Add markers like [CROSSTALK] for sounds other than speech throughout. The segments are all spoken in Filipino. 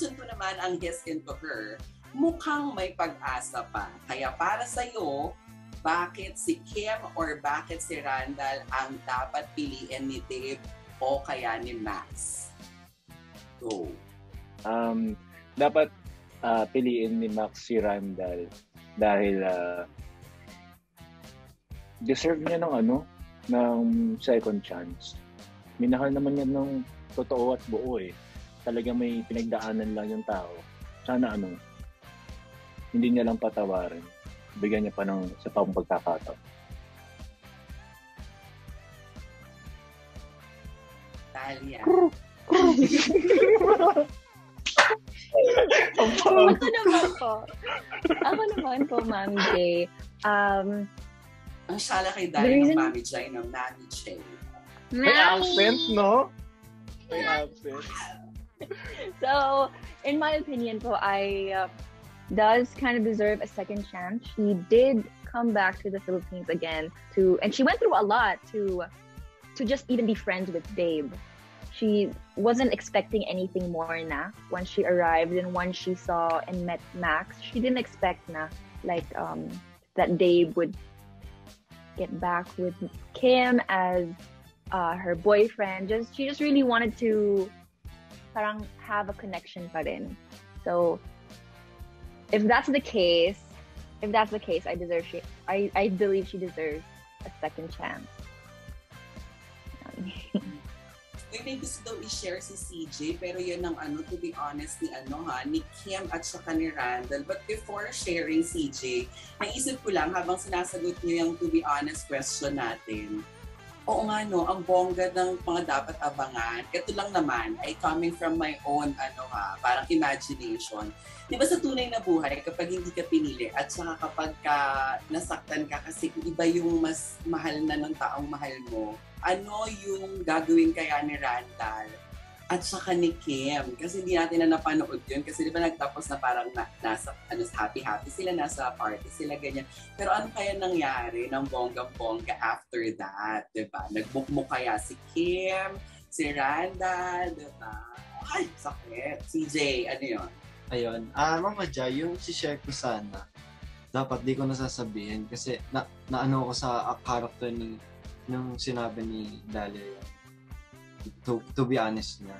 listen ko naman ang His Into Her, mukhang may pag-asa pa. Kaya para sa'yo, bakit si Kim or bakit si Randall ang dapat piliin ni Dave o kaya ni Max? Go. Um, dapat uh, piliin ni Max si Randall dahil uh, deserve niya ng ano, ng second chance. Minahal naman niya ng totoo at buo eh. Talaga may pinagdaanan lang yung tao. Sana ano, hindi niya lang patawarin bigyan niya pa ng sa pang pagkakataon. Talia. ako naman po. Ako naman po, Ma'am J. Um, Ang sala kay Dali reason... ng Mami J ng Mami J. May accent, no? May accent. [LAUGHS] so, in my opinion po, I uh, does kind of deserve a second chance. She did come back to the Philippines again to, and she went through a lot to, to just even be friends with Dave. She wasn't expecting anything more na when she arrived and when she saw and met Max. She didn't expect na like um, that Dave would get back with Kim as uh, her boyfriend. Just she just really wanted to parang have a connection pa rin. So if that's the case, if that's the case, I deserve she. I I believe she deserves a second chance. Uy, may gusto daw i-share si CJ, pero yun ang ano, to be honest, ni ano ha, ni Kim at saka ni Randall. But before sharing CJ, naisip ko lang habang sinasagot niyo yung to be honest question natin, oo nga no, ang bongga ng mga dapat abangan. Ito lang naman ay coming from my own ano ha, parang imagination. 'Di ba sa tunay na buhay kapag hindi ka pinili at saka kapag ka nasaktan ka kasi iba yung mas mahal na ng taong mahal mo, ano yung gagawin kaya ni Randall at saka ni Kim. Kasi hindi natin na napanood yun. Kasi di ba nagtapos na parang na, nasa ano, happy-happy sila, nasa party sila, ganyan. Pero ano kaya nangyari ng bonggang-bongga after that? Di ba? Nagmukmuk kaya si Kim, si Randa, di ba? Ay, sakit. CJ, ano yun? Ayun. Ah, Mama Jai, yung si-share ko sana, dapat di ko nasasabihin kasi na, na ano ko sa uh, character ni nung sinabi ni Dalia to, to be honest na,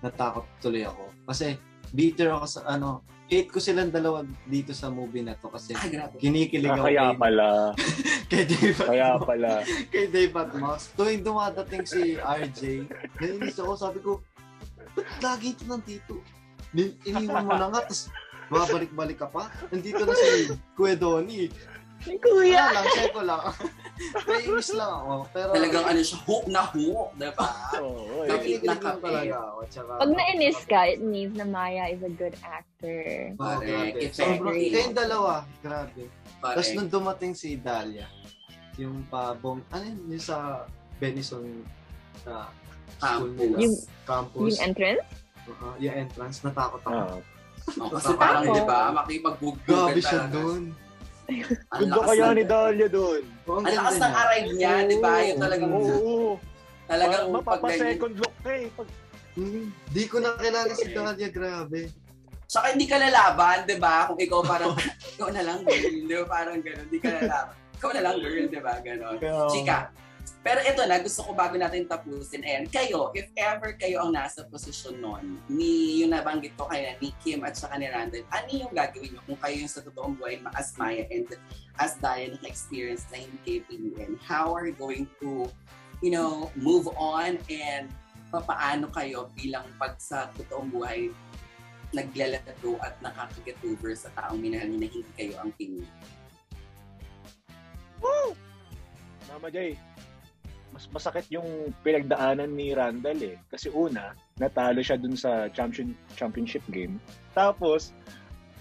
natakot tuloy ako. Kasi bitter ako sa ano, hate ko silang dalawa dito sa movie na to kasi Ay, grabe. kinikilig Ah, ako kaya kay, pala. [LAUGHS] kay Dave at Kaya pala. [LAUGHS] kay Dave at Moss. Tuwing dumadating si RJ, nainis ako, sabi ko, ba't lagi ito nandito? Ni- Iniwan mo na nga, tapos babalik-balik ka pa. Nandito na si Kuya Donnie. Kuya! Wala lang, check ko lang. [LAUGHS] Naiinis lang ako. Pero, Talagang ano siya, hook na hook, di ba? Oo, Kapit eh. Nakikinig na kapit. talaga ako. Tsaka, Pag nainis ka, it means na Maya is a good actor. Oh, grabe. Effective. Sobrang, kayong dalawa, grabe. Tapos Correct. nung dumating si Dahlia, yung pabong, ano yun, yung sa Benison na school nila, Yung- campus, Yung entrance? uh, yung entrance, natakot ako. Ah. Oh, kasi parang, di ba, makipagbugbog Grabe siya talaga. doon. Lakas kaya ni Dahlia doon. Ang lakas ng niya. arrive niya, di ba? Yung talagang, Oo. talagang ganyan. Mapapa-second look ka eh. Pag Hmm, Di ko nakilala si Dahlia, grabe. Saka hindi ka lalaban, di ba? Kung ikaw parang, [LAUGHS] ikaw na lang girl, di ba? Parang gano'n, hindi ka lalaban. Ikaw na lang girl, di ba? Gano'n. Chika. Pero ito na, gusto ko bago natin tapusin. Ayan, kayo, if ever kayo ang nasa posisyon nun, ni yung nabanggit ko kaya ni Kim at saka ni Randall, ano yung gagawin nyo kung kayo yung sa totoong buhay as Maya and as Diane naka-experience na hindi kayo piliin? How are you going to, you know, move on and papaano kayo bilang pag sa totoong buhay naglalaro at nakakaget over sa taong minahal na hindi kayo ang pinili? Mama Jay, mas masakit yung pinagdaanan ni Randall eh. Kasi una, natalo siya dun sa champion, championship game. Tapos,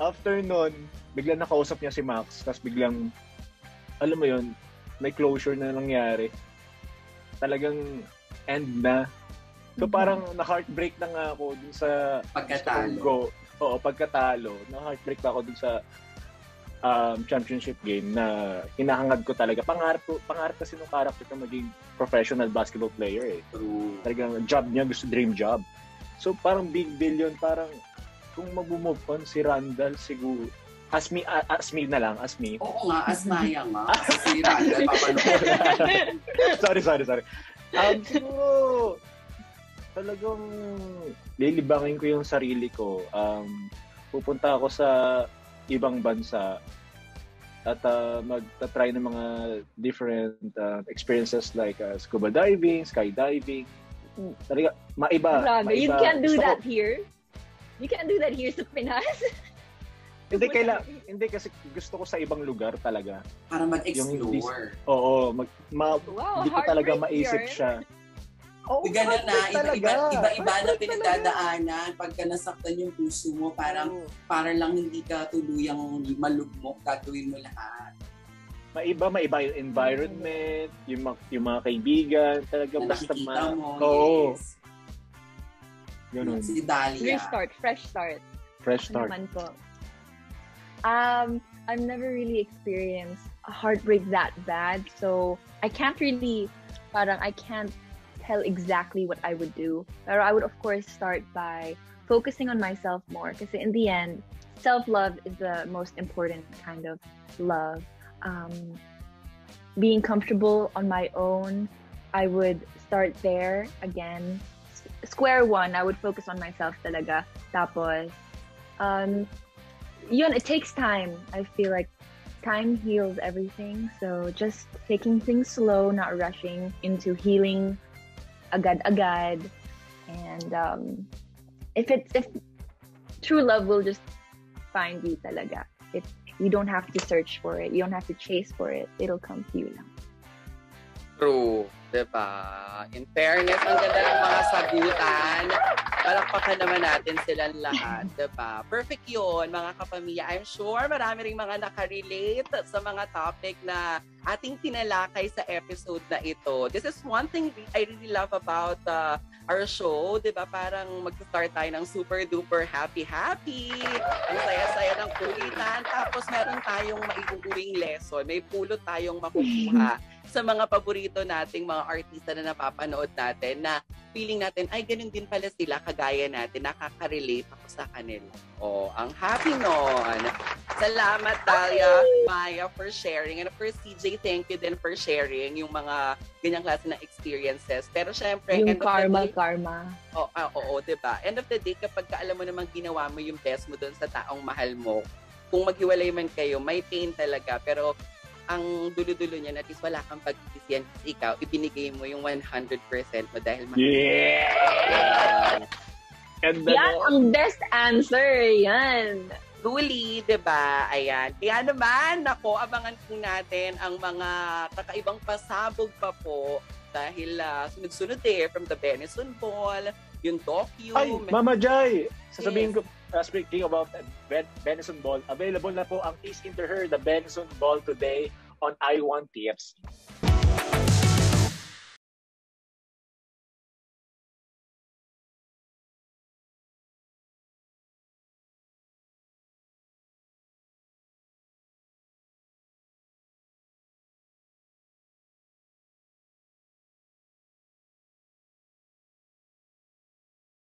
after nun, biglang nakausap niya si Max. Tapos biglang, alam mo yun, may closure na nangyari. Talagang end na. So Mhm. parang na-heartbreak na nga ako dun sa Pagkatalo. Go. Oo, pagkatalo. Na-heartbreak pa ako dun sa um, championship game na hinahangad ko talaga. Pangarap, ko- pangarap kasi nung character ko maging professional basketball player eh. True. Talagang job niya, gusto dream job. So parang big deal yun, parang kung mag-move on si Randall, siguro, as me, uh, as me na lang, as me. Oo nga, as Maya nga. [LAUGHS] Si Randall, papanood. [LAUGHS] sorry, sorry, sorry. Um, siguro, talagang lilibangin ko yung sarili ko. Um, pupunta ako sa ibang bansa at uh, mag-try ng mga different uh, experiences like uh, scuba diving, skydiving. Talaga, maiba. Grabe, maiba. you can't do Gusto that ko- here. You can't do that here sa Pinas. [LAUGHS] hindi kaila, hindi kasi gusto ko sa ibang lugar talaga. Para mag-explore. Oo, mag, ma, Wow, hindi ko talaga maisip siya. [LAUGHS] Oo, Ganun na, heartbreak iba, talaga. iba, iba, iba na pinagdadaanan. Pagka nasaktan yung puso mo, parang Oo. para lang hindi ka tuluyang malugmok, gagawin mo lahat. maiba, maiba yung environment, yung, mga, yung mga kaibigan, talaga Na basta nakikita ma... mo, Oo, yes. ganun. Si Dahlia. Restart, fresh start. Fresh Ano start. naman po. Um, I've never really experienced a heartbreak that bad, so I can't really, parang I can't tell exactly what I would do. But I would of course start by focusing on myself more, because in the end, self-love is the most important kind of love. Um, being comfortable on my own, I would start there again. Square one, I would focus on myself talaga. Tapos, um, yun, it takes time. I feel like time heals everything. So just taking things slow, not rushing into healing agad-agad. And um, if it's, if true love will just find you talaga. It, you don't have to search for it. You don't have to chase for it. It'll come to you lang. True. Diba? In fairness, ang ganda ng mga sagutan. Palakpakan naman natin silang lahat. Diba? Perfect yun, mga kapamilya. I'm sure marami rin mga nakarelate sa mga topic na ating tinalakay sa episode na ito. This is one thing I really love about uh, our show. Diba? Parang mag-start tayo ng super duper happy-happy. Ang saya-saya ng kulitan. Tapos meron tayong maiuuwing lesson. May pulot tayong makukuha sa mga paborito nating mga artista na napapanood natin na feeling natin, ay, ganun din pala sila, kagaya natin, nakaka-relate ako sa kanila. Oh, ang happy nun. Salamat, Talia, Maya, for sharing. And of course, CJ, thank you din for sharing yung mga ganyang klase ng experiences. Pero syempre, Yung karma, day, karma. Oo, ah, oo, 'di ba? End of the day kapag ka alam mo namang ginawa mo yung best mo doon sa taong mahal mo, kung maghiwalay man kayo, may pain talaga, pero ang dulo-dulo niya, at least wala kang pagsisisihan kasi ikaw, ibinigay mo yung 100% mo dahil mahal mo. Yeah! Ganda Yan mo. ang best answer. Yan. Truly, 'di ba? Ayan. Kaya naman, nako, abangan po natin ang mga kakaibang pasabog pa po dahil ah, sunod-sunod eh, from the Benison Ball, yung docu, Ay, may- Mama Jai! Sasabihin Yes. ko, uh, speaking about ben- Benison Ball, available na po ang Is Into Her, the Benison Ball today on I Want TFC.